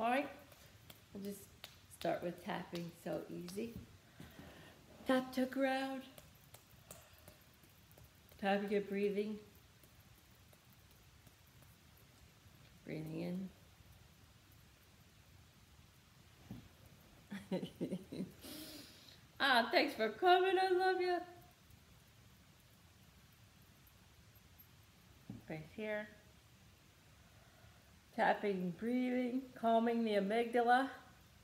All right, I'll just start with tapping, so easy. Tap to ground. Tapping your breathing. Breathing in. ah, thanks for coming. I love you. Right here. Tapping, breathing, calming the amygdala,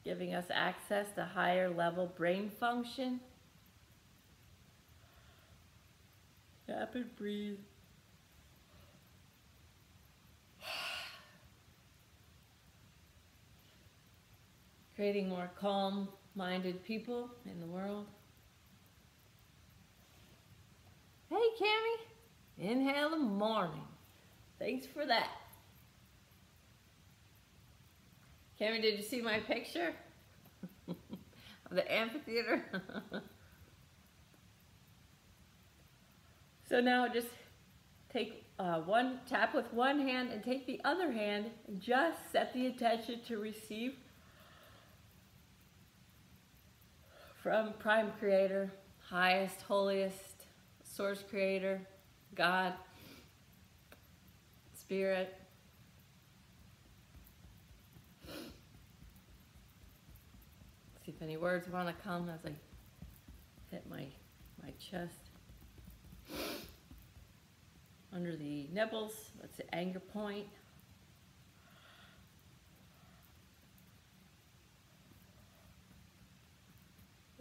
giving us access to higher level brain function. Tap and breathe. Creating more calm minded people in the world. Hey, Cami. Inhale the morning. Thanks for that. Did you see my picture? of the amphitheater? so now just take uh, one, tap with one hand and take the other hand and just set the intention to receive from Prime Creator, highest, holiest, source creator, God, Spirit, See if any words want to come as I hit my, my chest. Under the nipples, that's the anger point.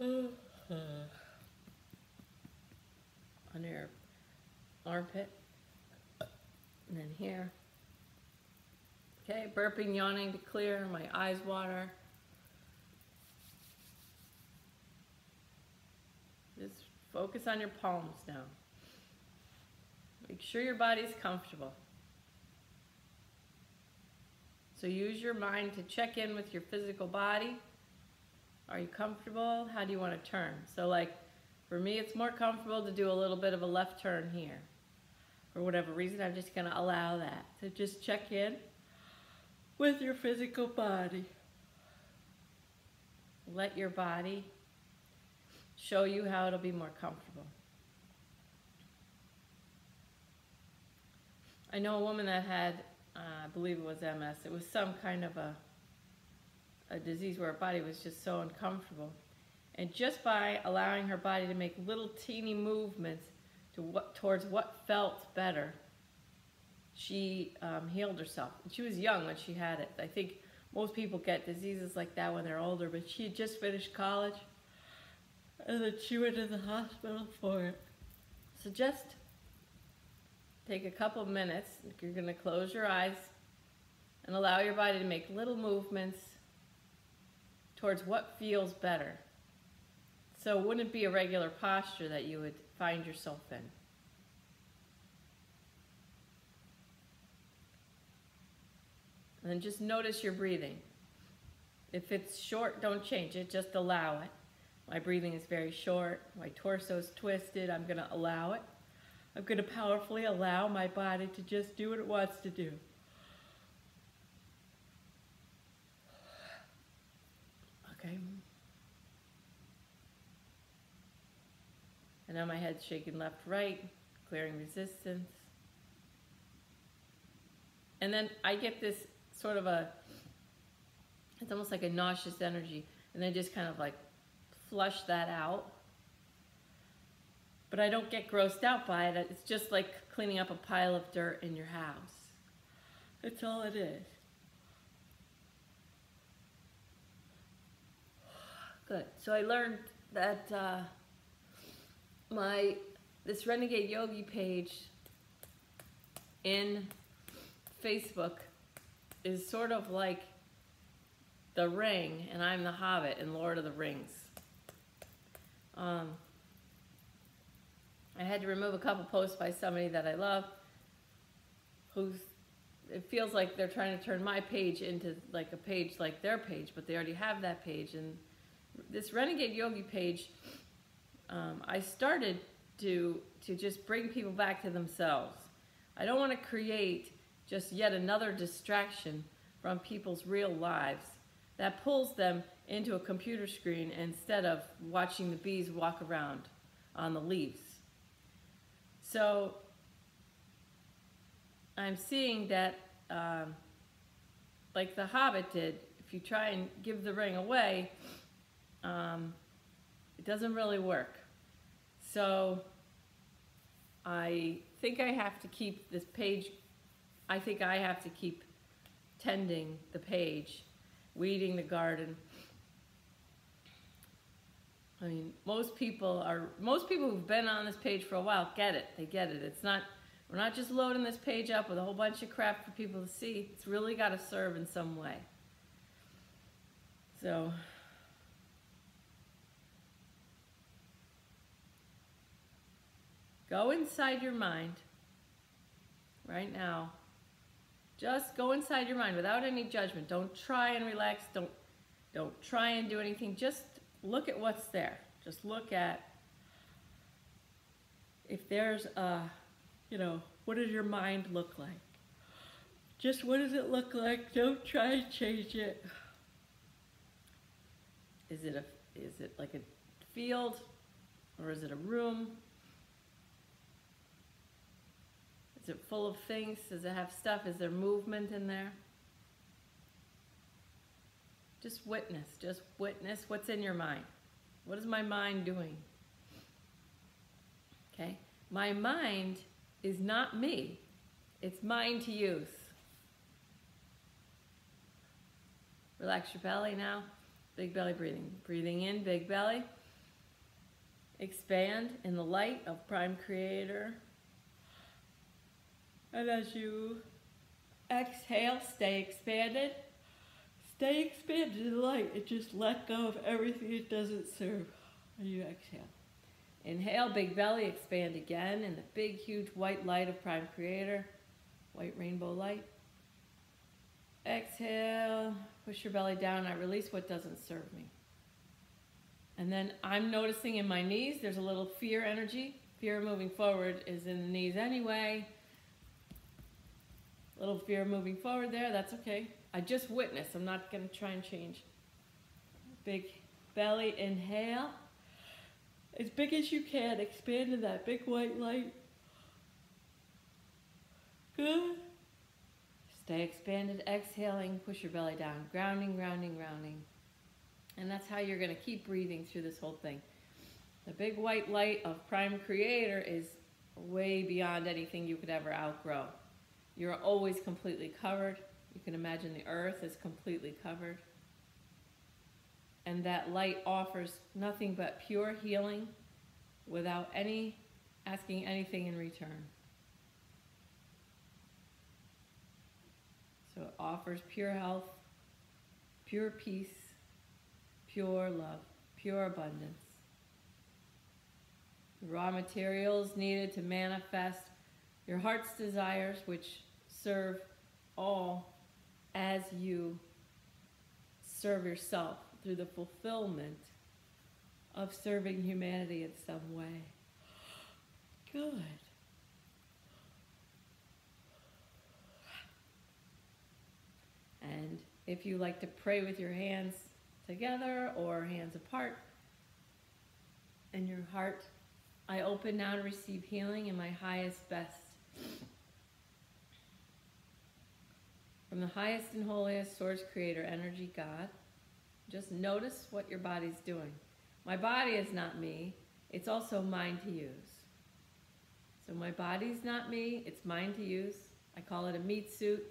Under your armpit. And then here. Okay, burping, yawning to clear, my eyes water. Just focus on your palms now. Make sure your body's comfortable. So use your mind to check in with your physical body. Are you comfortable? How do you want to turn? So like for me, it's more comfortable to do a little bit of a left turn here. For whatever reason, I'm just going to allow that. So just check in with your physical body. Let your body show you how it'll be more comfortable. I know a woman that had, uh, I believe it was MS, it was some kind of a, a disease where her body was just so uncomfortable. And just by allowing her body to make little teeny movements to what, towards what felt better, she um, healed herself. And she was young when she had it. I think most people get diseases like that when they're older, but she had just finished college and then she went to the hospital for it. So just take a couple minutes. You're going to close your eyes and allow your body to make little movements towards what feels better. So it wouldn't be a regular posture that you would find yourself in. And then just notice your breathing. If it's short, don't change it, just allow it. My breathing is very short. My torso is twisted. I'm going to allow it. I'm going to powerfully allow my body to just do what it wants to do. Okay. And now my head's shaking left, right, clearing resistance. And then I get this sort of a, it's almost like a nauseous energy. And then just kind of like flush that out. But I don't get grossed out by it. It's just like cleaning up a pile of dirt in your house. That's all it is. Good. So I learned that uh, my this Renegade Yogi page in Facebook is sort of like the ring and I'm the hobbit in Lord of the Rings. Um, I had to remove a couple posts by somebody that I love who's it feels like they're trying to turn my page into like a page like their page, but they already have that page. And this Renegade Yogi page, um, I started to to just bring people back to themselves. I don't want to create just yet another distraction from people's real lives that pulls them into a computer screen instead of watching the bees walk around on the leaves. So I'm seeing that, um, like the Hobbit did, if you try and give the ring away, um, it doesn't really work. So I think I have to keep this page, I think I have to keep tending the page, weeding the garden. I mean, most people are, most people who've been on this page for a while get it. They get it. It's not, we're not just loading this page up with a whole bunch of crap for people to see. It's really got to serve in some way. So, go inside your mind right now. Just go inside your mind without any judgment. Don't try and relax. Don't don't try and do anything. Just look at what's there. Just look at if there's a, you know, what does your mind look like? Just what does it look like? Don't try to change it. Is it a is it like a field or is it a room? Is it full of things? Does it have stuff? Is there movement in there? Just witness. Just witness what's in your mind. What is my mind doing? Okay? My mind is not me. It's mine to use. Relax your belly now. Big belly breathing. Breathing in, big belly. Expand in the light of Prime Creator. And as you exhale, stay expanded. Stay expanded in the light and just let go of everything it doesn't serve. And you exhale. Inhale, big belly, expand again in the big, huge white light of Prime Creator, white rainbow light. Exhale, push your belly down. I release what doesn't serve me. And then I'm noticing in my knees, there's a little fear energy. Fear moving forward is in the knees anyway little fear moving forward there, that's okay. I just witness, I'm not gonna try and change. Big belly, inhale. As big as you can, expand in that big white light. Good. Stay expanded, exhaling, push your belly down, grounding, grounding, grounding. And that's how you're gonna keep breathing through this whole thing. The big white light of Prime Creator is way beyond anything you could ever outgrow. You're always completely covered. You can imagine the earth is completely covered. And that light offers nothing but pure healing without any asking anything in return. So it offers pure health, pure peace, pure love, pure abundance. The raw materials needed to manifest your heart's desires, which serve all as you serve yourself through the fulfillment of serving humanity in some way. Good. And if you like to pray with your hands together or hands apart in your heart, I open now to receive healing in my highest best. From the highest and holiest source creator energy God, just notice what your body's doing. My body is not me, it's also mine to use. So my body's not me, it's mine to use. I call it a meat suit.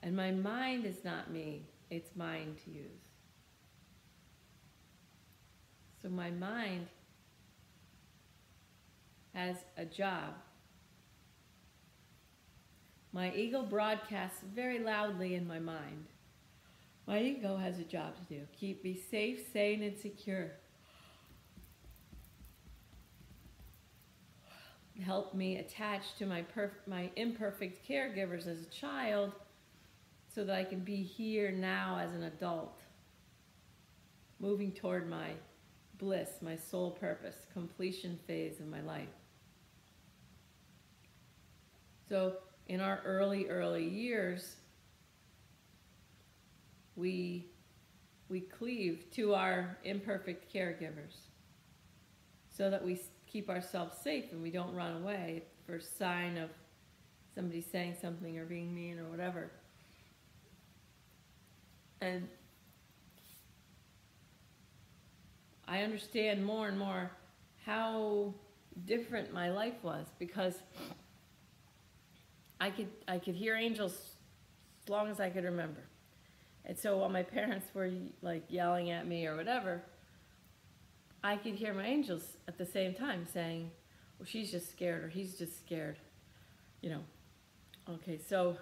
And my mind is not me, it's mine to use. So my mind has a job my ego broadcasts very loudly in my mind. My ego has a job to do. Keep me safe, sane, and secure. Help me attach to my, my imperfect caregivers as a child so that I can be here now as an adult, moving toward my bliss, my soul purpose, completion phase of my life. So in our early, early years, we we cleave to our imperfect caregivers so that we keep ourselves safe and we don't run away for sign of somebody saying something or being mean or whatever. And I understand more and more how different my life was because I could I could hear angels as long as I could remember. And so while my parents were like yelling at me or whatever, I could hear my angels at the same time saying, well, she's just scared or he's just scared. You know. Okay, so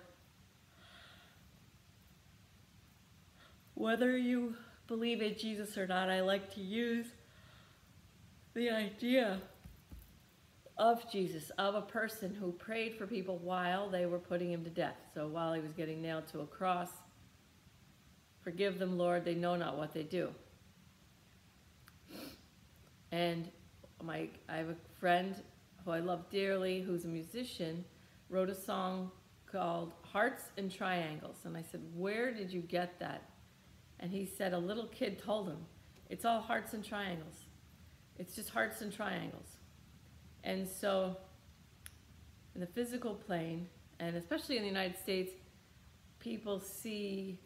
whether you believe in Jesus or not, I like to use the idea of Jesus, of a person who prayed for people while they were putting him to death. So while he was getting nailed to a cross, forgive them, Lord, they know not what they do. And my, I have a friend who I love dearly, who's a musician, wrote a song called Hearts and Triangles. And I said, Where did you get that? And he said, A little kid told him, It's all hearts and triangles. It's just hearts and triangles. And so, in the physical plane, and especially in the United States, people see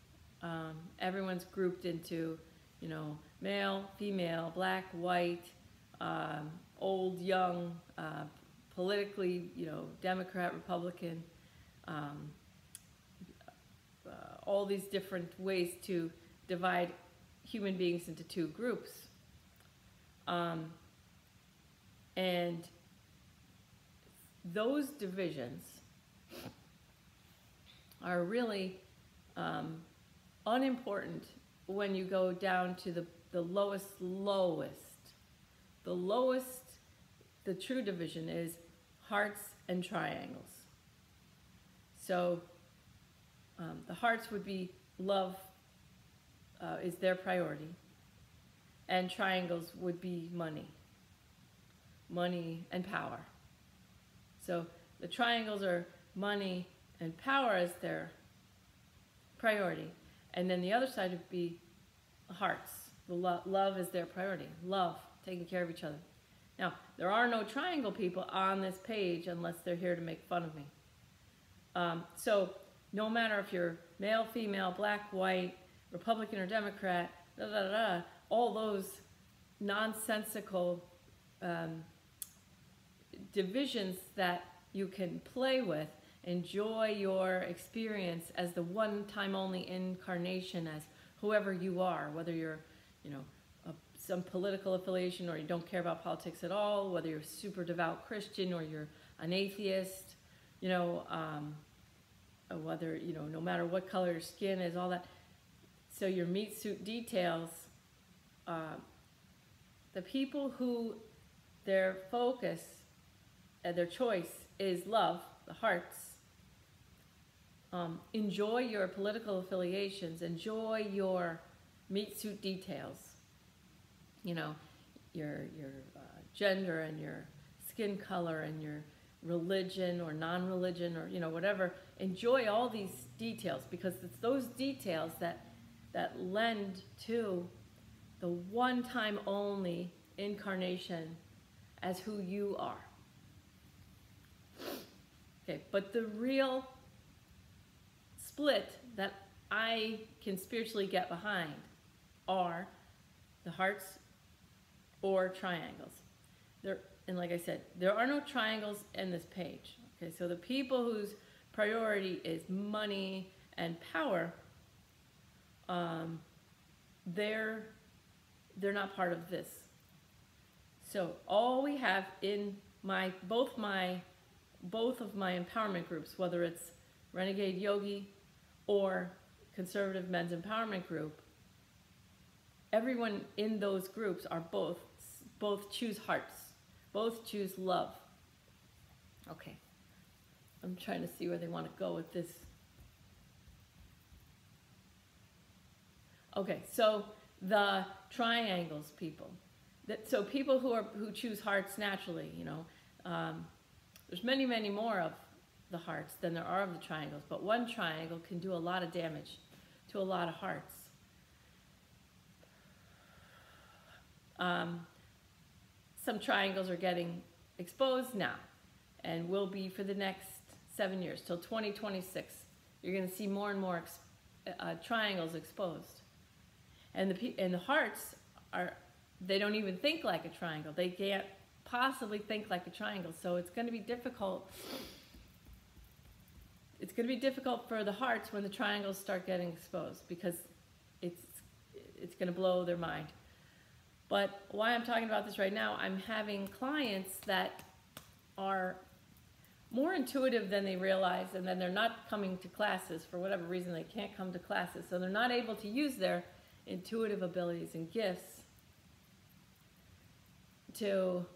um, everyone's grouped into, you know, male, female, black, white, um, old, young, uh, politically, you know, Democrat, Republican, um, uh, all these different ways to divide human beings into two groups. Um, and those divisions are really um, unimportant when you go down to the, the lowest, lowest. The lowest, the true division is hearts and triangles. So um, the hearts would be love uh, is their priority, and triangles would be money, money and power. So the triangles are money and power as their priority. And then the other side would be hearts. The lo- love is their priority. Love, taking care of each other. Now, there are no triangle people on this page unless they're here to make fun of me. Um, so, no matter if you're male, female, black, white, Republican or Democrat, da da da, all those nonsensical um, divisions that you can play with. Enjoy your experience as the one time only incarnation, as whoever you are, whether you're, you know, a, some political affiliation or you don't care about politics at all, whether you're a super devout Christian or you're an atheist, you know, um, whether, you know, no matter what color your skin is, all that. So your meat suit details, uh, the people who their focus uh, their choice is love, the hearts. Um, enjoy your political affiliations. Enjoy your meat suit details. You know, your your uh, gender and your skin color and your religion or non-religion or you know whatever. Enjoy all these details because it's those details that that lend to the one time only incarnation as who you are. Okay, but the real split that I can spiritually get behind are the hearts or triangles. There, and like I said, there are no triangles in this page. Okay, so the people whose priority is money and power, um, they're they're not part of this. So all we have in my both my both of my empowerment groups, whether it's Renegade Yogi or Conservative Men's Empowerment Group, everyone in those groups are both both choose hearts, both choose love. Okay. I'm trying to see where they want to go with this. Okay, so the triangles people. That, so people who are who choose hearts naturally, you know, um, there's many, many more of the hearts than there are of the triangles, but one triangle can do a lot of damage to a lot of hearts. Um, some triangles are getting exposed now and will be for the next seven years till 2026. You're going to see more and more ex uh, triangles exposed. And the, and the hearts are, they don't even think like a triangle. They can't possibly think like a triangle. So it's going to be difficult. It's going to be difficult for the hearts when the triangles start getting exposed because it's, it's going to blow their mind. But why I'm talking about this right now, I'm having clients that are more intuitive than they realize, and then they're not coming to classes for whatever reason they can't come to classes. So they're not able to use their intuitive abilities and gifts to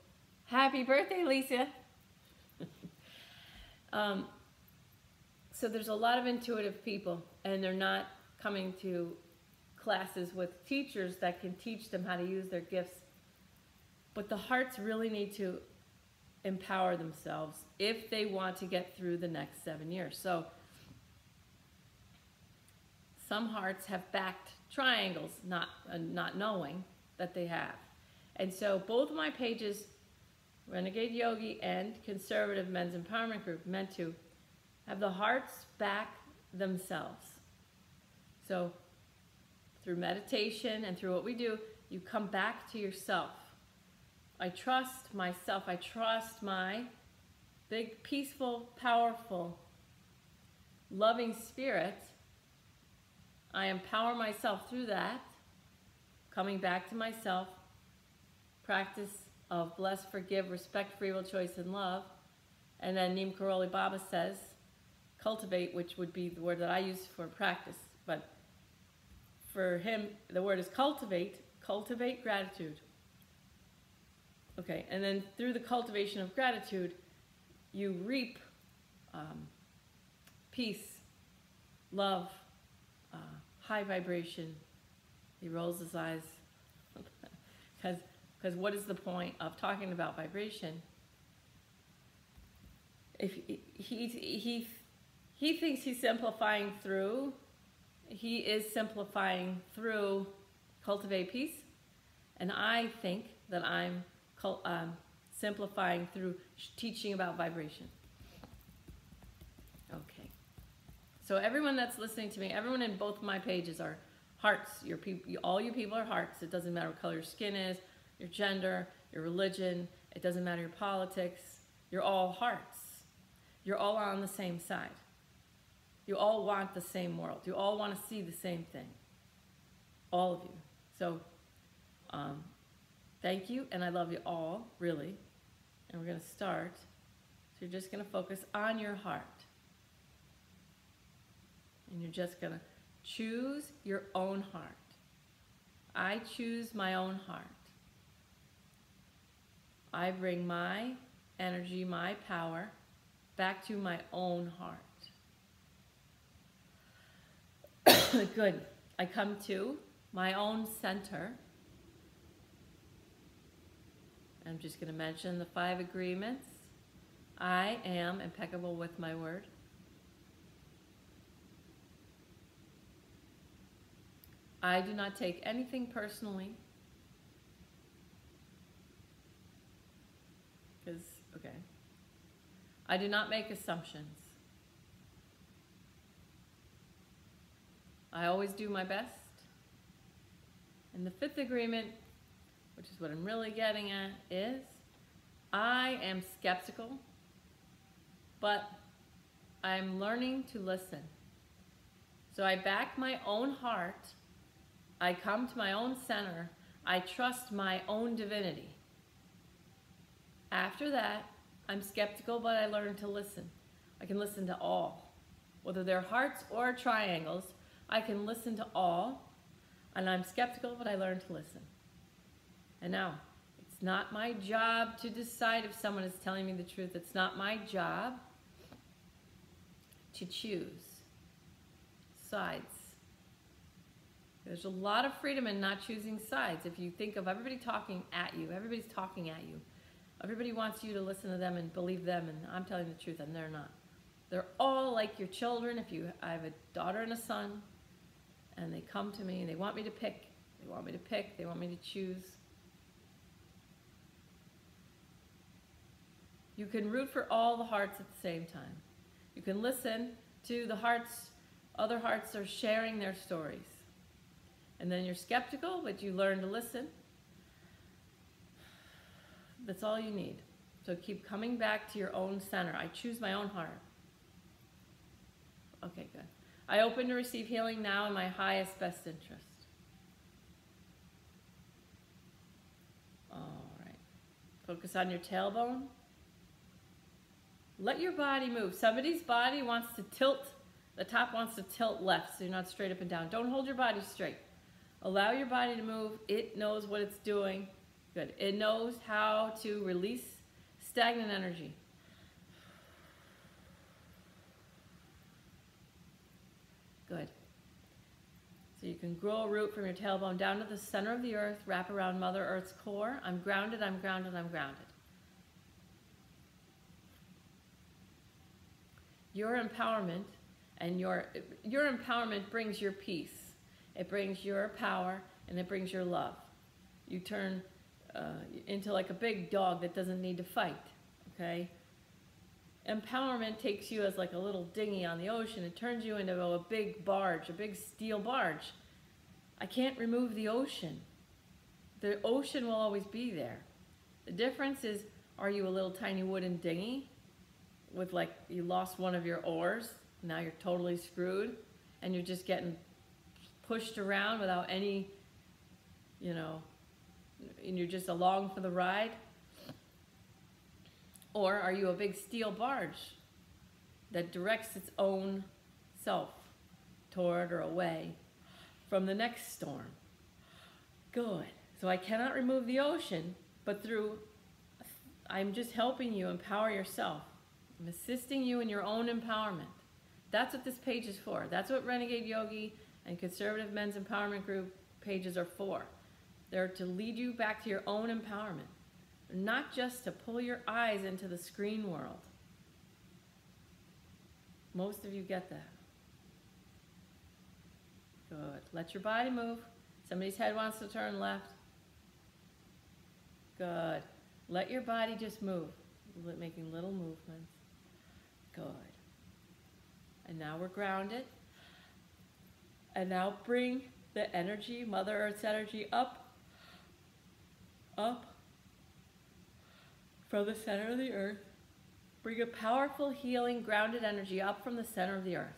happy birthday, Lisa. um, so there's a lot of intuitive people, and they're not coming to classes with teachers that can teach them how to use their gifts. But the hearts really need to empower themselves if they want to get through the next seven years. So some hearts have backed triangles, not, uh, not knowing that they have. And so both of my pages, Renegade Yogi and Conservative Men's Empowerment Group, meant to have the hearts back themselves. So through meditation and through what we do, you come back to yourself. I trust myself. I trust my big, peaceful, powerful, loving spirit. I empower myself through that, coming back to myself, practice of bless, forgive, respect, free will, choice, and love. And then Neem Karoli Baba says, cultivate, which would be the word that I use for practice. But for him, the word is cultivate, cultivate gratitude. Okay, and then through the cultivation of gratitude, you reap um, peace, love, uh, high vibration. He rolls his eyes because because what is the point of talking about vibration? If he, he he he thinks he's simplifying through, he is simplifying through cultivate peace, and I think that I'm um, simplifying through teaching about vibration. Okay. So everyone that's listening to me, everyone in both my pages are hearts. Your people, all you people are hearts. It doesn't matter what color your skin is, your gender, your religion. It doesn't matter your politics. You're all hearts. You're all on the same side. You all want the same world. You all want to see the same thing. All of you. So um, Thank you, and I love you all, really. And we're going to start. So you're just going to focus on your heart. And you're just going to choose your own heart. I choose my own heart. I bring my energy, my power, back to my own heart. Good. I come to my own center. I'm just going to mention the five agreements. I am impeccable with my word. I do not take anything personally. Because, okay. I do not make assumptions. I always do my best. And the fifth agreement which is what I'm really getting at, is I am skeptical, but I'm learning to listen. So I back my own heart. I come to my own center. I trust my own divinity. After that, I'm skeptical, but I learn to listen. I can listen to all. Whether they're hearts or triangles, I can listen to all. And I'm skeptical, but I learn to listen. And now, it's not my job to decide if someone is telling me the truth. It's not my job to choose sides. There's a lot of freedom in not choosing sides. If you think of everybody talking at you, everybody's talking at you. Everybody wants you to listen to them and believe them, and I'm telling the truth, and they're not. They're all like your children. If you, I have a daughter and a son, and they come to me and they want me to pick. They want me to pick. They want me to choose. You can root for all the hearts at the same time. You can listen to the hearts, other hearts are sharing their stories. And then you're skeptical, but you learn to listen. That's all you need. So keep coming back to your own center. I choose my own heart. Okay, good. I open to receive healing now in my highest best interest. All right. Focus on your tailbone. Let your body move. Somebody's body wants to tilt, the top wants to tilt left, so you're not straight up and down. Don't hold your body straight. Allow your body to move. It knows what it's doing. Good. It knows how to release stagnant energy. Good. So you can grow a root from your tailbone down to the center of the earth, wrap around Mother Earth's core. I'm grounded, I'm grounded, I'm grounded. Your empowerment and your your empowerment brings your peace. It brings your power and it brings your love. You turn uh, into like a big dog that doesn't need to fight. Okay. Empowerment takes you as like a little dinghy on the ocean. It turns you into a big barge, a big steel barge. I can't remove the ocean. The ocean will always be there. The difference is, are you a little tiny wooden dinghy with like you lost one of your oars? Now you're totally screwed and you're just getting pushed around without any, you know, and you're just along for the ride? Or are you a big steel barge that directs its own self toward or away from the next storm? Good. So I cannot remove the ocean, but through, I'm just helping you empower yourself. I'm assisting you in your own empowerment. That's what this page is for. That's what Renegade Yogi and Conservative Men's Empowerment Group pages are for. They're to lead you back to your own empowerment not just to pull your eyes into the screen world. Most of you get that. Good. Let your body move. Somebody's head wants to turn left. Good. Let your body just move, making little movements. Good. And now we're grounded. And now bring the energy, Mother Earth's energy, up, up, from the center of the earth. Bring a powerful, healing, grounded energy up from the center of the earth.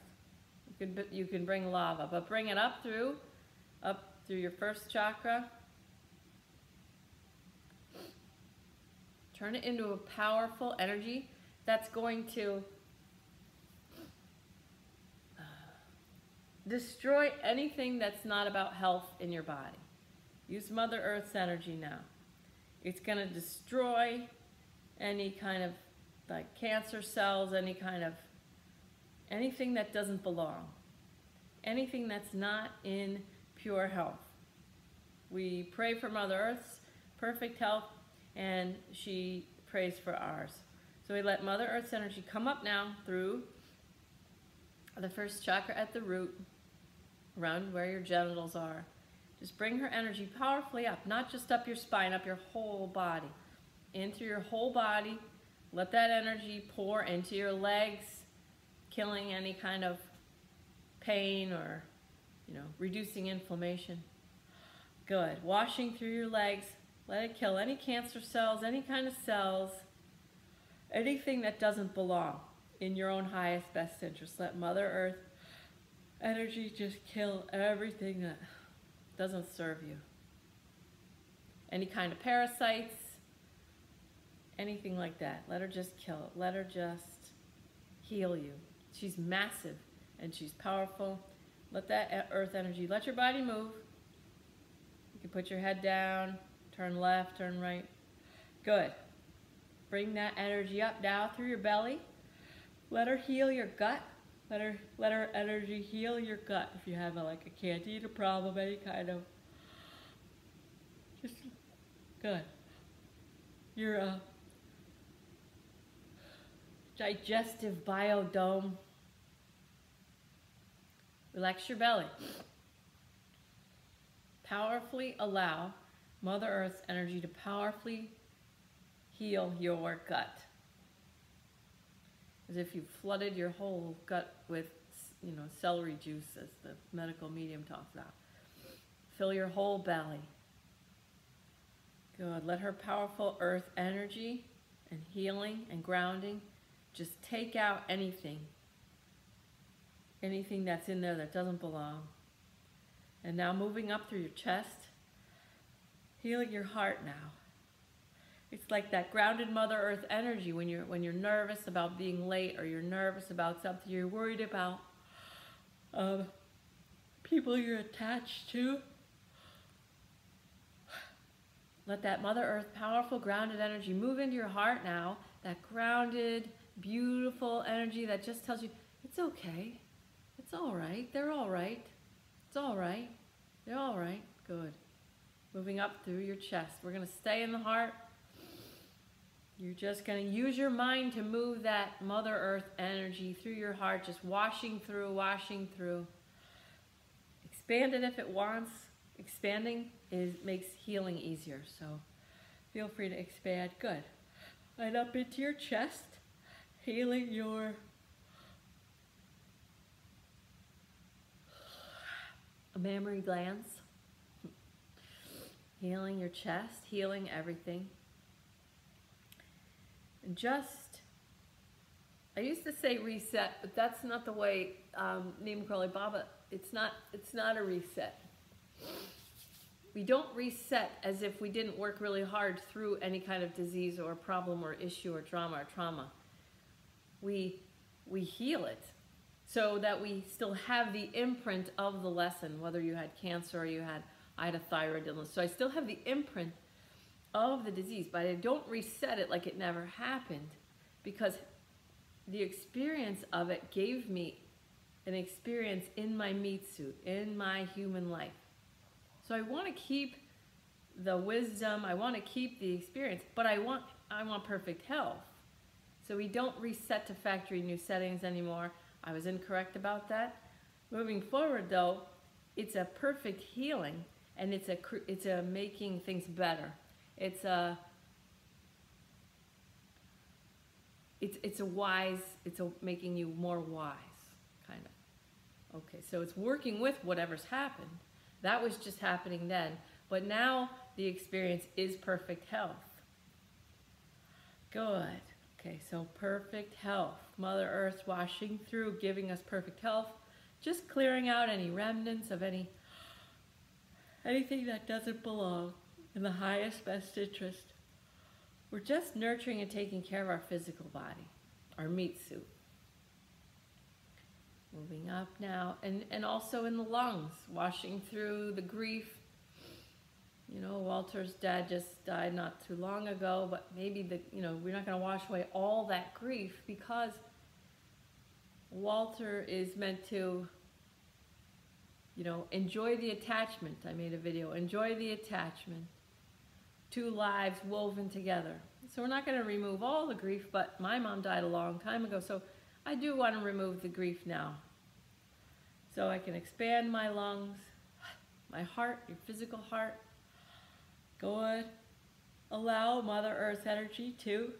You can, you can bring lava, but bring it up through, up through your first chakra. Turn it into a powerful energy that's going to uh, destroy anything that's not about health in your body. Use Mother Earth's energy now. It's going to destroy any kind of like cancer cells, any kind of anything that doesn't belong, anything that's not in pure health. We pray for Mother Earth's perfect health, and she prays for ours. So we let Mother Earth's energy come up now through the first chakra at the root, around where your genitals are. Just bring her energy powerfully up, not just up your spine, up your whole body into your whole body. Let that energy pour into your legs, killing any kind of pain or, you know, reducing inflammation. Good. Washing through your legs. Let it kill any cancer cells, any kind of cells, anything that doesn't belong in your own highest best interest. Let Mother Earth energy just kill everything that doesn't serve you. Any kind of parasites, anything like that. Let her just kill it. Let her just heal you. She's massive and she's powerful. Let that earth energy, let your body move. You can put your head down, turn left, turn right. Good. Bring that energy up now through your belly. Let her heal your gut. Let her let her energy heal your gut if you have a, like a candida problem, any kind of. Just good. Your uh, digestive biodome. Relax your belly. powerfully allow Mother Earth's energy to powerfully heal your gut. If you flooded your whole gut with, you know, celery juice, as the medical medium talks about. Fill your whole belly. Good. Let her powerful earth energy and healing and grounding just take out anything, anything that's in there that doesn't belong. And now moving up through your chest, healing your heart now. It's like that grounded Mother Earth energy when you're when you're nervous about being late or you're nervous about something you're worried about, um, people you're attached to. Let that Mother Earth powerful grounded energy move into your heart now. That grounded, beautiful energy that just tells you it's okay, it's all right, they're all right, it's all right, they're all right. Good. Moving up through your chest. We're going to stay in the heart. You're just going to use your mind to move that Mother Earth energy through your heart, just washing through, washing through. Expand it if it wants. Expanding is makes healing easier, so feel free to expand. Good. And up into your chest, healing your mammary glands, healing your chest, healing everything. Just, I used to say reset, but that's not the way um, Neem Karoli Baba, it's not, it's not a reset. We don't reset as if we didn't work really hard through any kind of disease or problem or issue or drama or trauma. We, we heal it so that we still have the imprint of the lesson, whether you had cancer or you had, I had a thyroid illness. So I still have the imprint of the disease, but I don't reset it like it never happened because the experience of it gave me an experience in my meat suit, in my human life. So I want to keep the wisdom, I want to keep the experience, but I want I want perfect health. So we don't reset to factory new settings anymore. I was incorrect about that. Moving forward though, it's a perfect healing and it's a it's a making things better. It's a it's it's a wise, it's a making you more wise kind of. Okay, so it's working with whatever's happened that was just happening then. But now the experience is perfect health. Good. Okay, so perfect health. Mother Earth washing through, giving us perfect health, just clearing out any remnants of any anything that doesn't belong in the highest best interest. We're just nurturing and taking care of our physical body, our meat suit. Moving up now, and, and also in the lungs, washing through the grief. You know, Walter's dad just died not too long ago, but maybe the you know we're not going to wash away all that grief because Walter is meant to, you know, enjoy the attachment. I made a video. Enjoy the attachment. Two lives woven together. So we're not going to remove all the grief, but my mom died a long time ago, so I do want to remove the grief now. So I can expand my lungs, my heart, your physical heart. Good. Allow Mother Earth's energy to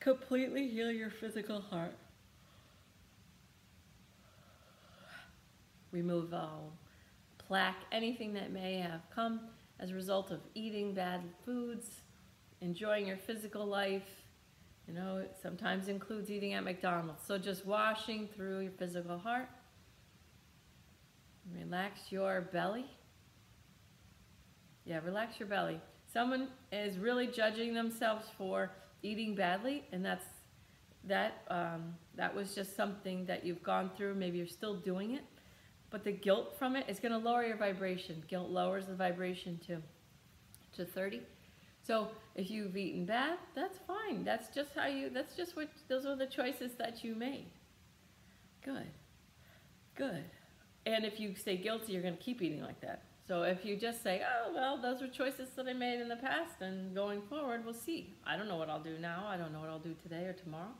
completely heal your physical heart. Remove all plaque, anything that may have come as a result of eating bad foods, enjoying your physical life, you know, it sometimes includes eating at McDonald's. So just washing through your physical heart. Relax your belly. Yeah, relax your belly. Someone is really judging themselves for eating badly, and that's that um, that was just something that you've gone through. Maybe you're still doing it, but the guilt from it is going to lower your vibration. Guilt lowers the vibration to to 30. So if you've eaten bad, that's fine. That's just how you, that's just what, those are the choices that you made. Good. Good. And if you stay guilty, you're going to keep eating like that. So if you just say, oh, well, those were choices that I made in the past, and going forward, we'll see. I don't know what I'll do now. I don't know what I'll do today or tomorrow.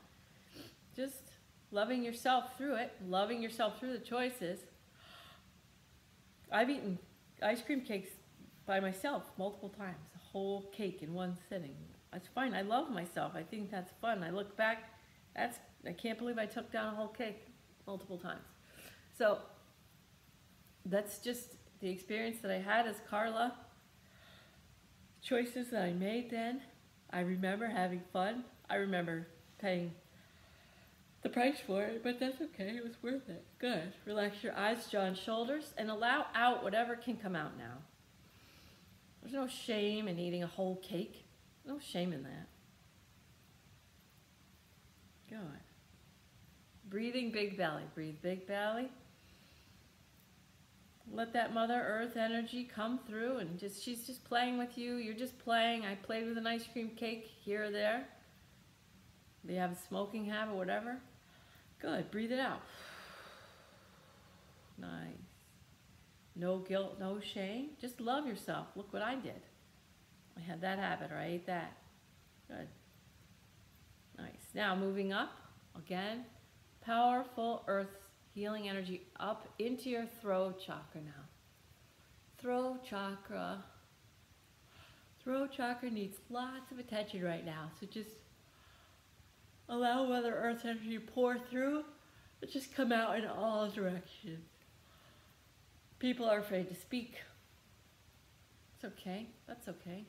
Just loving yourself through it, loving yourself through the choices. I've eaten ice cream cakes by myself multiple times, a whole cake in one sitting. That's fine. I love myself. I think that's fun. I look back, that's I can't believe I took down a whole cake multiple times. So that's just the experience that I had as Carla. Choices that I made then. I remember having fun. I remember paying the price for it, but that's okay. It was worth it. Good. Relax your eyes, jaw, and shoulders, and allow out whatever can come out now. There's no shame in eating a whole cake. No shame in that. Good. Breathing big belly. Breathe big belly. Let that Mother Earth energy come through and just she's just playing with you. You're just playing. I played with an ice cream cake here or there. You have a smoking habit, or whatever? Good. Breathe it out. Nice. No guilt, no shame. Just love yourself. Look what I did. I had that habit or I ate that. Good. Nice. Now moving up again. Powerful earth healing energy up into your throat chakra now. Throat chakra. Throat chakra needs lots of attention right now. So just allow Mother Earth energy to pour through. It just come out in all directions. People are afraid to speak. It's okay. That's okay.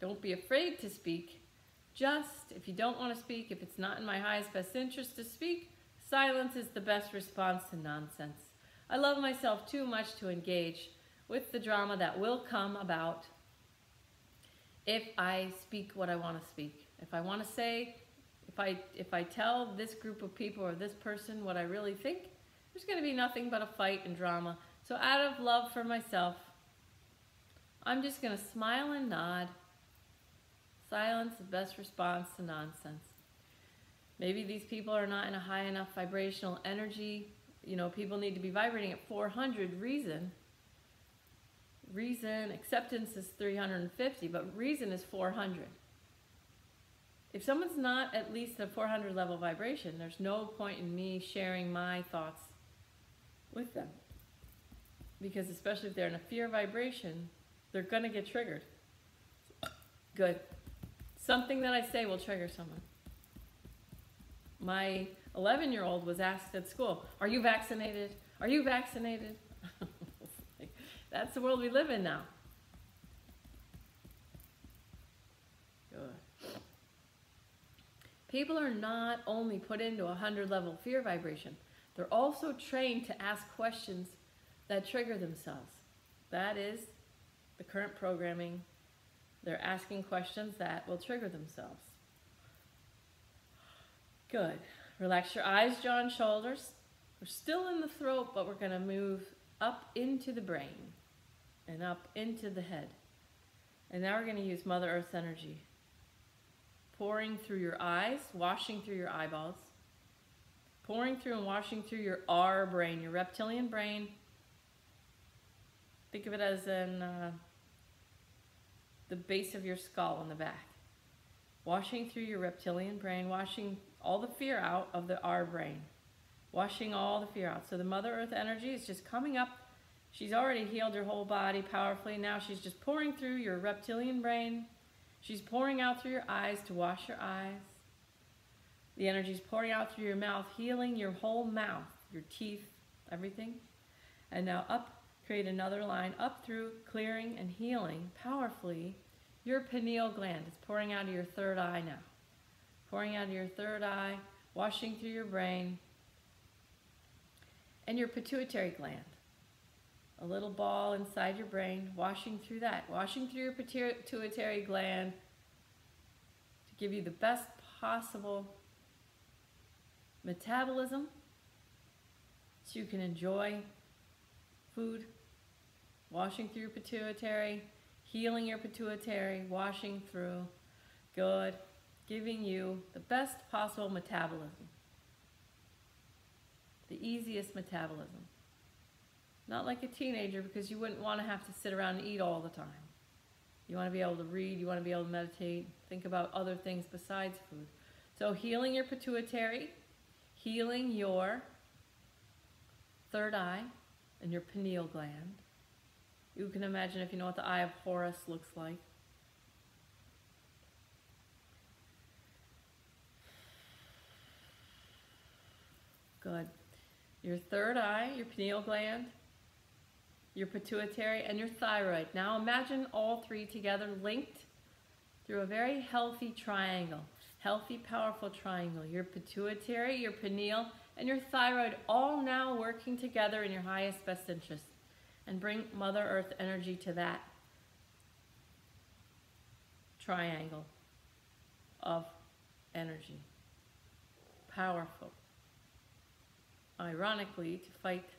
Don't be afraid to speak. Just, if you don't want to speak, if it's not in my highest best interest to speak, silence is the best response to nonsense. I love myself too much to engage with the drama that will come about if I speak what I want to speak. If I want to say, if I, if I tell this group of people or this person what I really think, there's going to be nothing but a fight and drama. So out of love for myself, I'm just going to smile and nod. Silence, the best response to nonsense. Maybe these people are not in a high enough vibrational energy. You know, people need to be vibrating at 400 reason. Reason, acceptance is 350, but reason is 400. If someone's not at least a 400 level vibration, there's no point in me sharing my thoughts with them. Because especially if they're in a fear vibration, they're going to get triggered. Good. Something that I say will trigger someone. My 11 year old was asked at school, Are you vaccinated? Are you vaccinated? That's the world we live in now. Good. People are not only put into a 100 level fear vibration, they're also trained to ask questions that trigger themselves. That is the current programming. They're asking questions that will trigger themselves. Good. Relax your eyes, jaw, and shoulders. We're still in the throat, but we're going to move up into the brain and up into the head. And now we're going to use Mother Earth's energy. Pouring through your eyes, washing through your eyeballs, pouring through and washing through your R brain, your reptilian brain. Think of it as in uh, the base of your skull in the back. Washing through your reptilian brain, washing all the fear out of the R brain. Washing all the fear out. So the Mother Earth energy is just coming up. She's already healed your whole body powerfully. Now she's just pouring through your reptilian brain. She's pouring out through your eyes to wash your eyes. The energy is pouring out through your mouth, healing your whole mouth, your teeth, everything. And now up, create another line up through, clearing and healing powerfully your pineal gland. It's pouring out of your third eye now. Pouring out of your third eye, washing through your brain, and your pituitary gland. A little ball inside your brain, washing through that, washing through your pituitary gland to give you the best possible metabolism so you can enjoy food, washing through your pituitary, healing your pituitary, washing through, good, giving you the best possible metabolism, the easiest metabolism. Not like a teenager because you wouldn't want to have to sit around and eat all the time. You want to be able to read, you want to be able to meditate, think about other things besides food. So healing your pituitary, healing your third eye and your pineal gland, You can imagine if you know what the Eye of Horus looks like. Good. Your third eye, your pineal gland, your pituitary, and your thyroid. Now imagine all three together linked through a very healthy triangle. Healthy, powerful triangle. Your pituitary, your pineal, and your thyroid all now working together in your highest best interest. And bring Mother Earth energy to that triangle of energy. Powerful. Ironically, to fight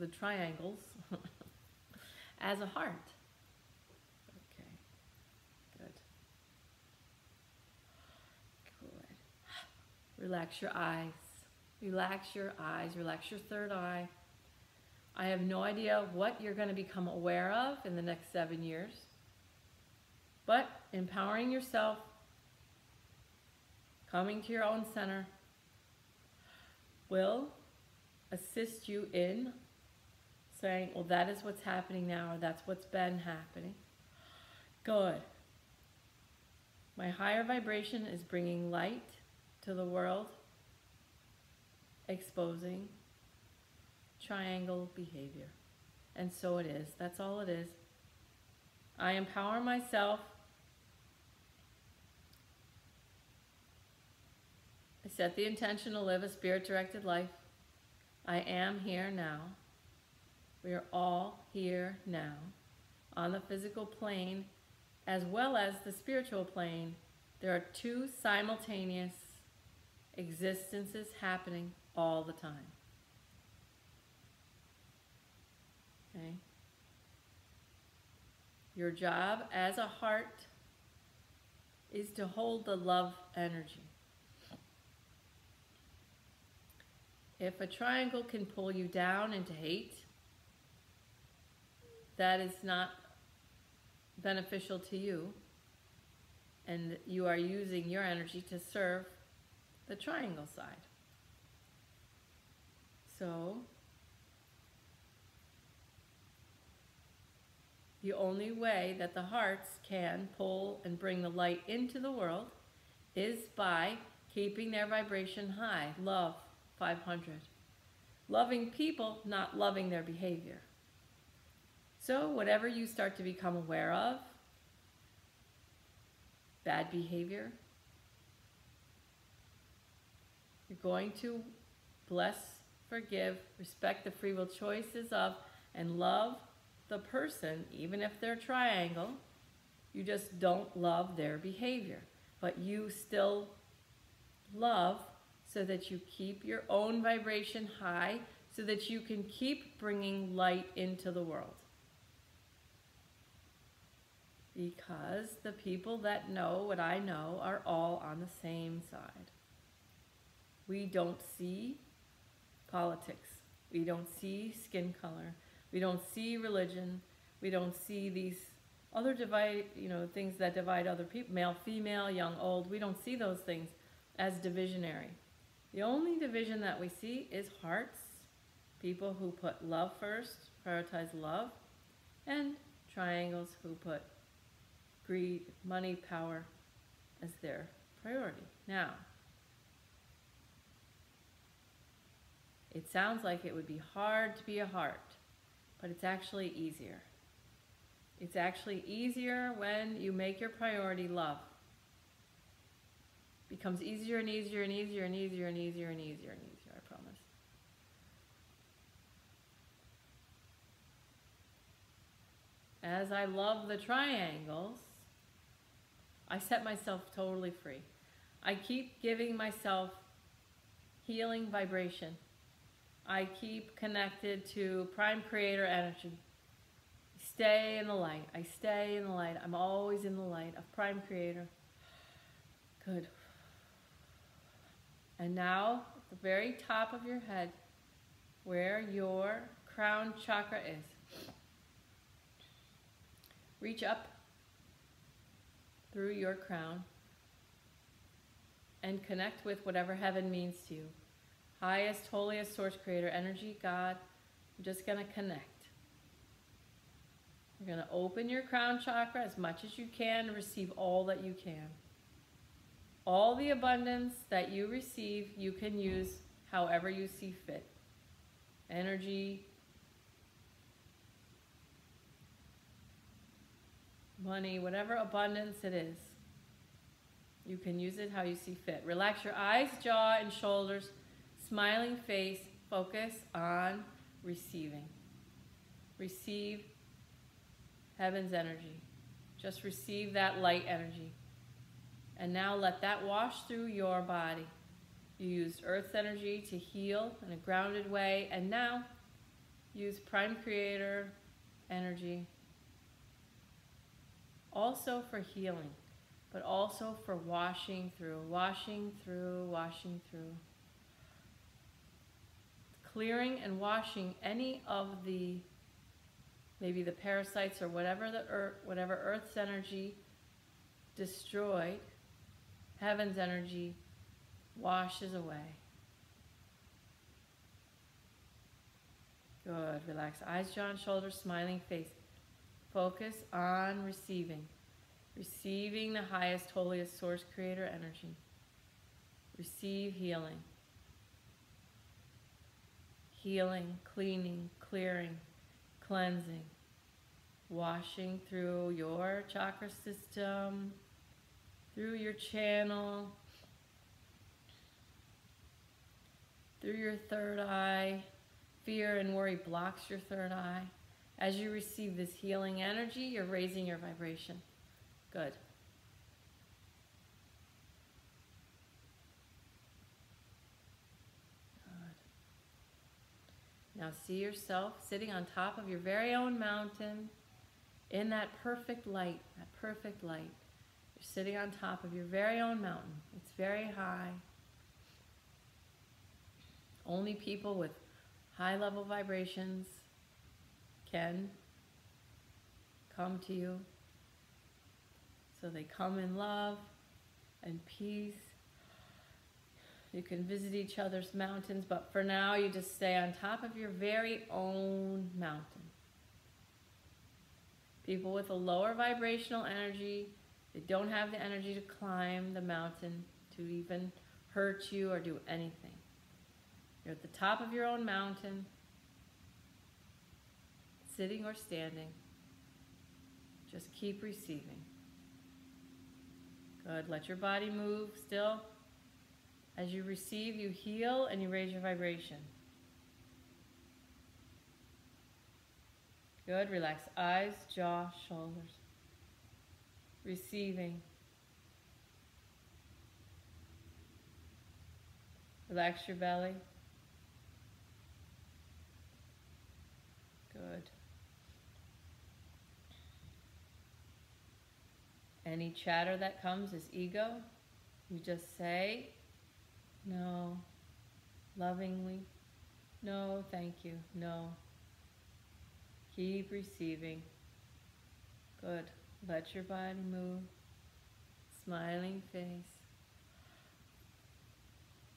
the triangles as a heart. Okay, good. Good. Relax your eyes. Relax your eyes. Relax your third eye. I have no idea what you're going to become aware of in the next seven years, but empowering yourself, coming to your own center, will assist you in saying, well, that is what's happening now, or that's what's been happening. Good. My higher vibration is bringing light to the world, exposing triangle behavior. And so it is. That's all it is. I empower myself. I set the intention to live a spirit directed life. I am here now. We are all here now on the physical plane as well as the spiritual plane. There are two simultaneous existences happening all the time. Okay? Your job as a heart is to hold the love energy. If a triangle can pull you down into hate, that is not beneficial to you, and you are using your energy to serve the triangle side. So, the only way that the hearts can pull and bring the light into the world is by keeping their vibration high. Love, 500. Loving people, not loving their behavior. So, whatever you start to become aware of, bad behavior, you're going to bless, forgive, respect the free will choices of, and love the person, even if they're a triangle. You just don't love their behavior, but you still love so that you keep your own vibration high so that you can keep bringing light into the world. Because the people that know what I know are all on the same side. We don't see politics. We don't see skin color. We don't see religion. We don't see these other divide, you know, things that divide other people, male, female, young, old. We don't see those things as divisionary. The only division that we see is hearts, people who put love first, prioritize love, and triangles who put greed, money, power as their priority. Now, it sounds like it would be hard to be a heart, but it's actually easier. It's actually easier when you make your priority love becomes easier and easier and easier and easier and easier and easier and easier, I promise. As I love the triangles, I set myself totally free. I keep giving myself healing vibration. I keep connected to prime creator energy. Stay in the light. I stay in the light. I'm always in the light of prime creator. Good. And now, at the very top of your head, where your crown chakra is, reach up through your crown and connect with whatever heaven means to you. Highest, holiest source creator, energy, God. I'm just going to connect. You're going to open your crown chakra as much as you can and receive all that you can. All the abundance that you receive, you can use however you see fit. Energy, money, whatever abundance it is. You can use it how you see fit. Relax your eyes, jaw, and shoulders, smiling face. Focus on receiving. Receive heaven's energy. Just receive that light energy. And now let that wash through your body. You used Earth's energy to heal in a grounded way, and now use Prime Creator energy also for healing, but also for washing through, washing through, washing through. Clearing and washing any of the, maybe the parasites or whatever the earth, whatever Earth's energy destroyed, heaven's energy washes away. Good. Relax. Eyes, jaw, shoulders, smiling face. Focus on receiving. Receiving the highest, holiest source creator energy. Receive healing. Healing, cleaning, clearing, cleansing, washing through your chakra system, through your channel, through your third eye. Fear and worry blocks your third eye. As you receive this healing energy, you're raising your vibration. Good. Good. Now see yourself sitting on top of your very own mountain in that perfect light, that perfect light. You're sitting on top of your very own mountain. It's very high. Only people with high level vibrations can come to you. So they come in love and peace. You can visit each other's mountains, but for now you just stay on top of your very own mountain. People with a lower vibrational energy, they don't have the energy to climb the mountain, to even hurt you or do anything. You're at the top of your own mountain sitting or standing. Just keep receiving. Good. Let your body move still. As you receive, you heal and you raise your vibration. Good. Relax eyes, jaw, shoulders. Receiving. Relax your belly. Good. Any chatter that comes is ego. You just say, no, lovingly, no, thank you, no. Keep receiving. Good. Let your body move. Smiling face.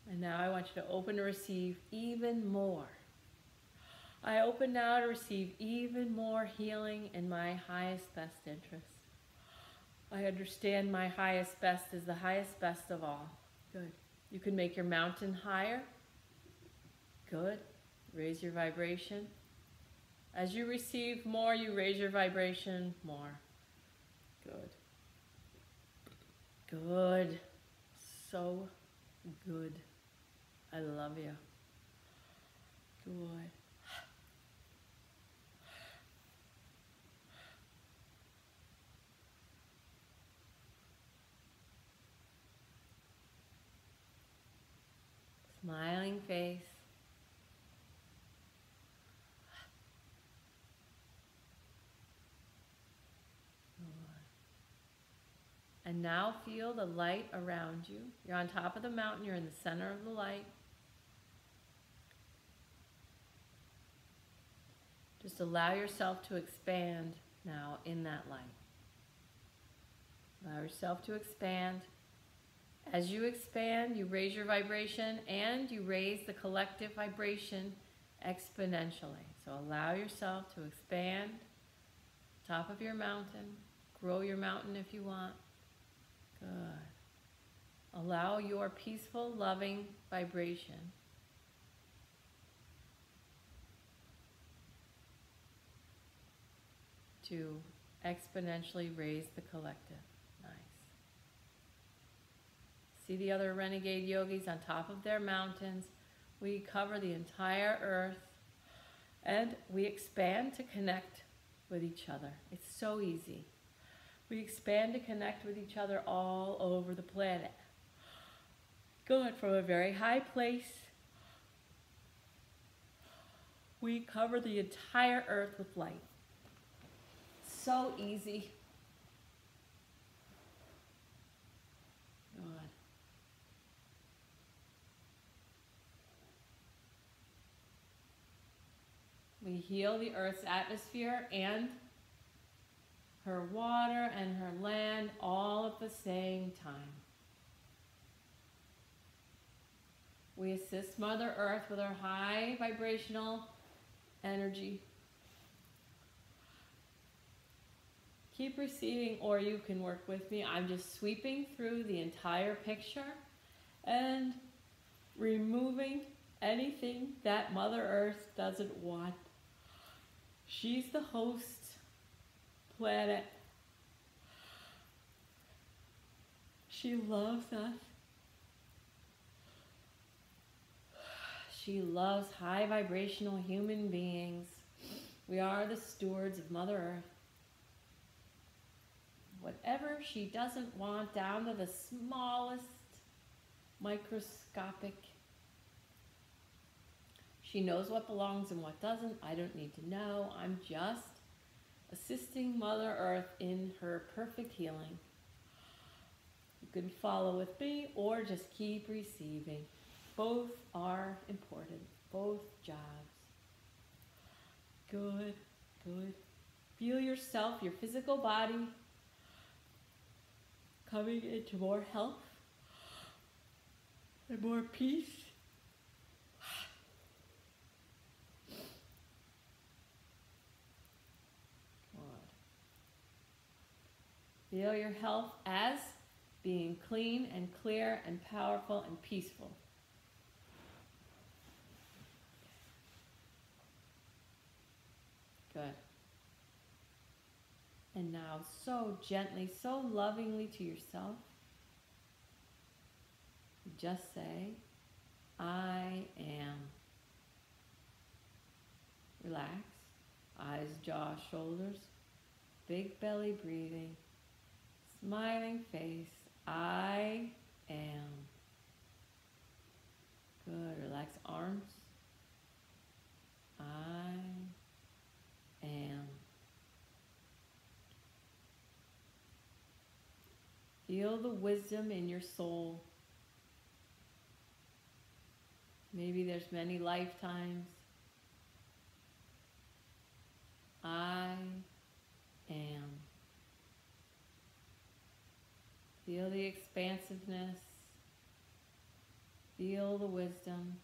And now I want you to open to receive even more. I open now to receive even more healing in my highest best interest. I understand my highest best is the highest best of all. Good. You can make your mountain higher. Good. Raise your vibration. As you receive more, you raise your vibration more. Good. Good. So good. I love you. Good. Smiling face. And now feel the light around you. You're on top of the mountain, you're in the center of the light. Just allow yourself to expand now in that light. Allow yourself to expand. As you expand, you raise your vibration and you raise the collective vibration exponentially. So allow yourself to expand top of your mountain. Grow your mountain if you want. Good. Allow your peaceful, loving vibration to exponentially raise the collective. See the other renegade yogis on top of their mountains. We cover the entire earth and we expand to connect with each other. It's so easy. We expand to connect with each other all over the planet. Going from a very high place. We cover the entire earth with light. So easy. Good. We heal the earth's atmosphere and her water and her land all at the same time. We assist Mother Earth with our high vibrational energy. Keep receiving, or you can work with me. I'm just sweeping through the entire picture and removing anything that Mother Earth doesn't want. She's the host planet. She loves us. She loves high vibrational human beings. We are the stewards of Mother Earth. Whatever she doesn't want, down to the smallest microscopic. She knows what belongs and what doesn't. I don't need to know. I'm just assisting Mother Earth in her perfect healing. You can follow with me or just keep receiving. Both are important, both jobs. Good, good. Feel yourself, your physical body, coming into more health and more peace. Feel your health as being clean and clear and powerful and peaceful. Good. And now, so gently, so lovingly to yourself, just say, I am. Relax. Eyes, jaw, shoulders, big belly breathing smiling face. I am. Good. Relax arms. I am. Feel the wisdom in your soul. Maybe there's many lifetimes. I am. Feel the expansiveness. Feel the wisdom.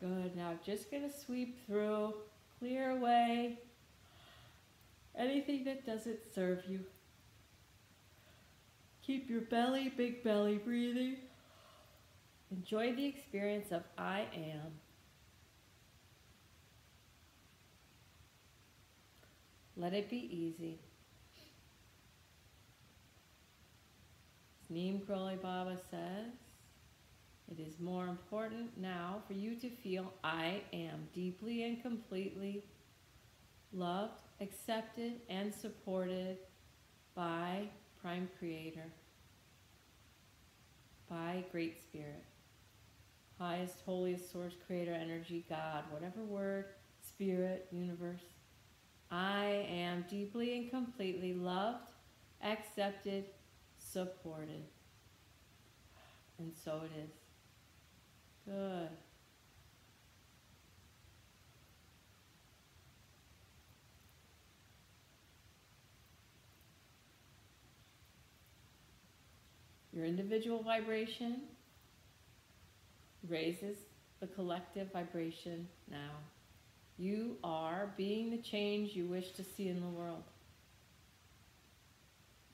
Good. Now just going to sweep through, clear away anything that doesn't serve you. Keep your belly, big belly breathing. Enjoy the experience of I am. Let it be easy. Neem Karoli Baba says, it is more important now for you to feel I am deeply and completely loved, accepted, and supported by Prime Creator, by Great Spirit, highest, holiest source, creator, energy, God, whatever word, spirit, universe. I am deeply and completely loved, accepted, supported. And so it is. Good. Your individual vibration raises the collective vibration now. You are being the change you wish to see in the world.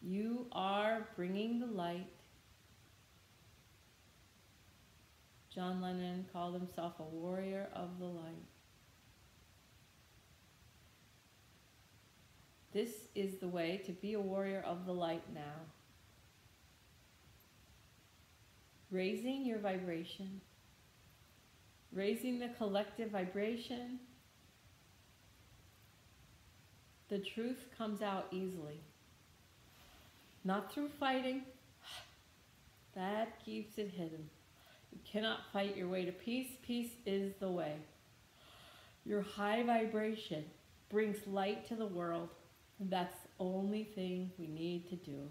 You are bringing the light. John Lennon called himself a warrior of the light. This is the way to be a warrior of the light now. Raising your vibration, raising the collective vibration, the truth comes out easily. Not through fighting, that keeps it hidden. You cannot fight your way to peace. Peace is the way. Your high vibration brings light to the world. And that's the only thing we need to do.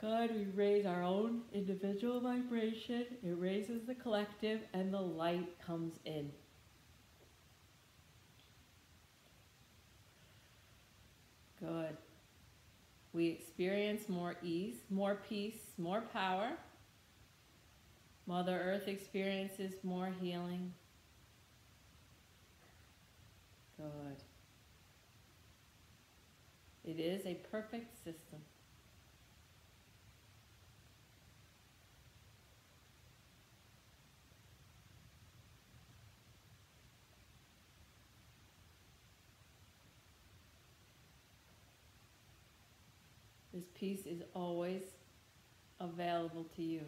God, we raise our own individual vibration, it raises the collective, and the light comes in. Good. We experience more ease, more peace, more power. Mother Earth experiences more healing. Good. It is a perfect system. This peace is always available to you.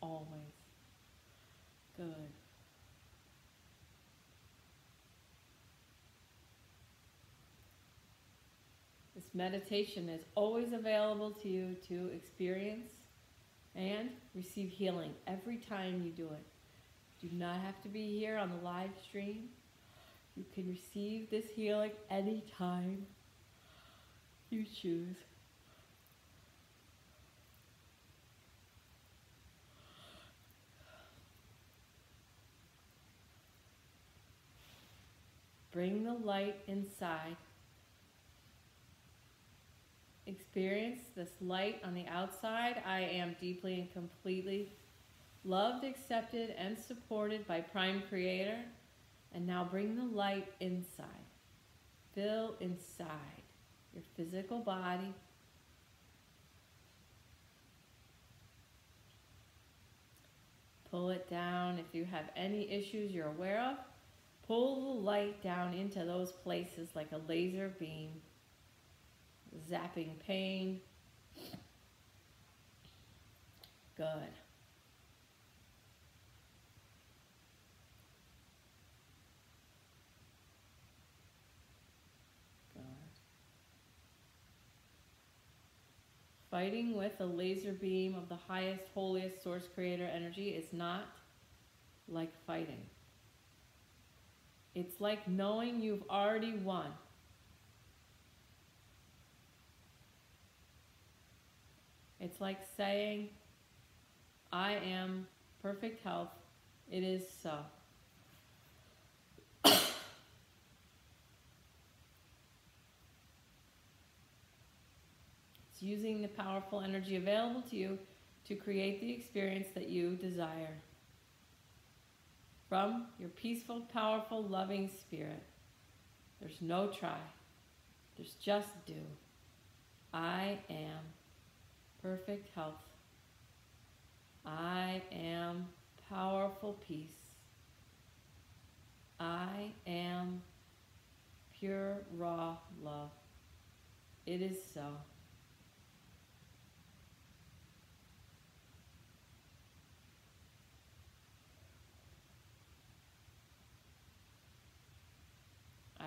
Always. Good. This meditation is always available to you to experience and receive healing every time you do it. You do not have to be here on the live stream. You can receive this healing anytime you choose. Bring the light inside. Experience this light on the outside. I am deeply and completely loved, accepted, and supported by Prime Creator. And now bring the light inside. Fill inside your physical body. Pull it down if you have any issues you're aware of. Pull the light down into those places like a laser beam, zapping pain. Good. Fighting with a laser beam of the highest, holiest source creator energy is not like fighting. It's like knowing you've already won. It's like saying, I am perfect health. It is so. it's using the powerful energy available to you to create the experience that you desire from your peaceful, powerful, loving spirit. There's no try. There's just do. I am perfect health. I am powerful peace. I am pure, raw love. It is so.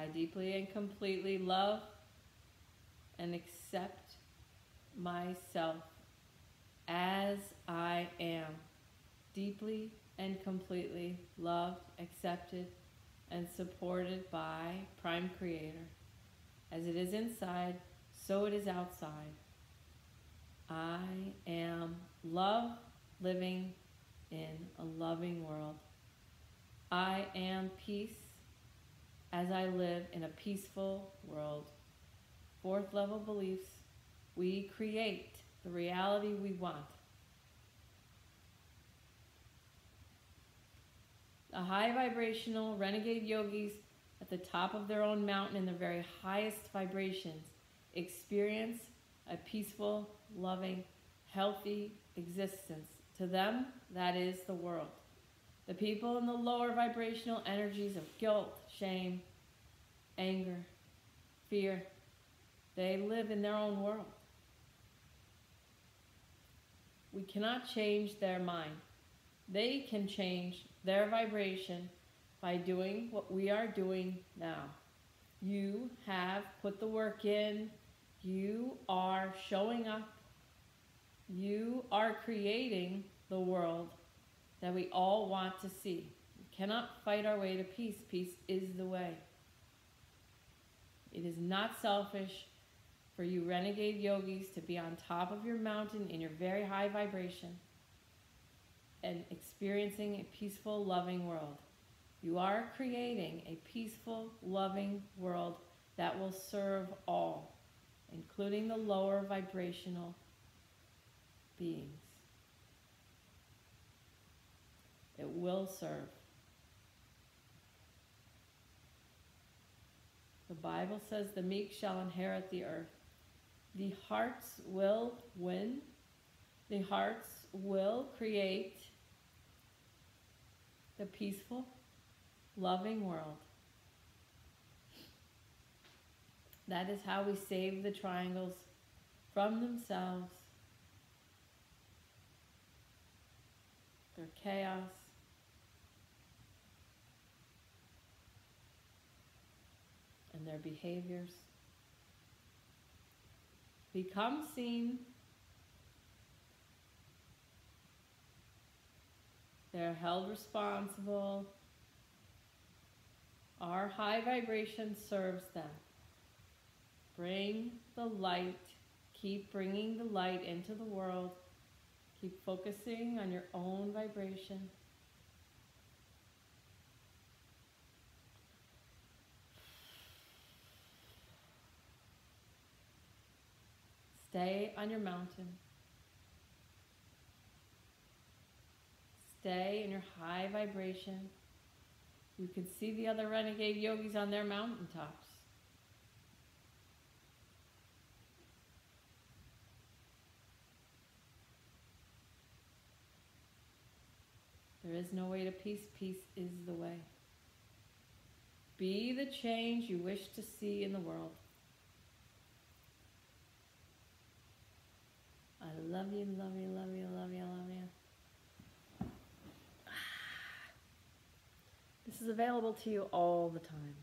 I deeply and completely love and accept myself as I am. Deeply and completely loved, accepted, and supported by Prime Creator. As it is inside, so it is outside. I am love living in a loving world. I am peace as I live in a peaceful world. Fourth level beliefs we create the reality we want. The high vibrational renegade yogis at the top of their own mountain in the very highest vibrations experience a peaceful, loving, healthy existence. To them, that is the world. The people in the lower vibrational energies of guilt, shame, anger, fear, they live in their own world. We cannot change their mind. They can change their vibration by doing what we are doing now. You have put the work in. You are showing up. You are creating the world that we all want to see. Cannot fight our way to peace. Peace is the way. It is not selfish for you renegade yogis to be on top of your mountain in your very high vibration and experiencing a peaceful, loving world. You are creating a peaceful, loving world that will serve all, including the lower vibrational beings. It will serve. The Bible says the meek shall inherit the earth. The hearts will win. The hearts will create the peaceful, loving world. That is how we save the triangles from themselves, their chaos, and their behaviors. Become seen. They're held responsible. Our high vibration serves them. Bring the light. Keep bringing the light into the world. Keep focusing on your own vibration. Stay on your mountain. Stay in your high vibration. You can see the other renegade yogis on their mountaintops. There is no way to peace. Peace is the way. Be the change you wish to see in the world. I love you, love you, love you, love you, love you. This is available to you all the time.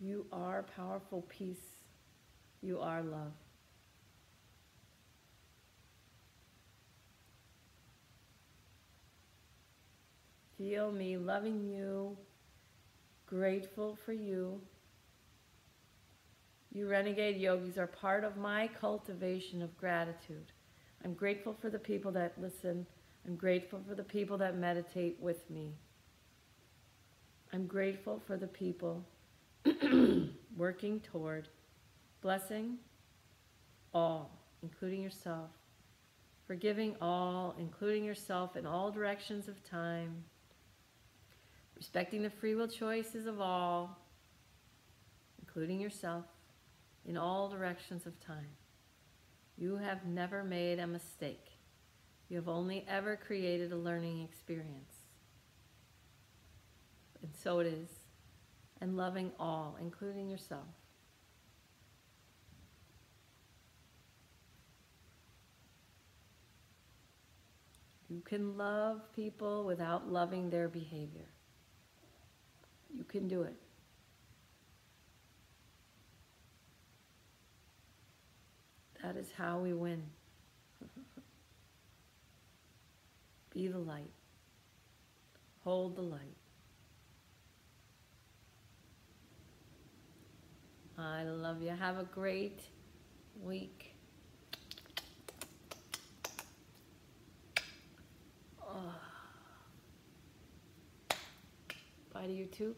You are powerful peace. You are love. Feel me loving you, grateful for you. You renegade yogis are part of my cultivation of gratitude. I'm grateful for the people that listen. I'm grateful for the people that meditate with me. I'm grateful for the people working toward blessing all, including yourself, forgiving all, including yourself in all directions of time, respecting the free will choices of all, including yourself, in all directions of time. You have never made a mistake. You have only ever created a learning experience. And so it is. And loving all, including yourself. You can love people without loving their behavior. You can do it. That is how we win. Be the light. Hold the light. I love you. Have a great week. Oh. Bye to you too.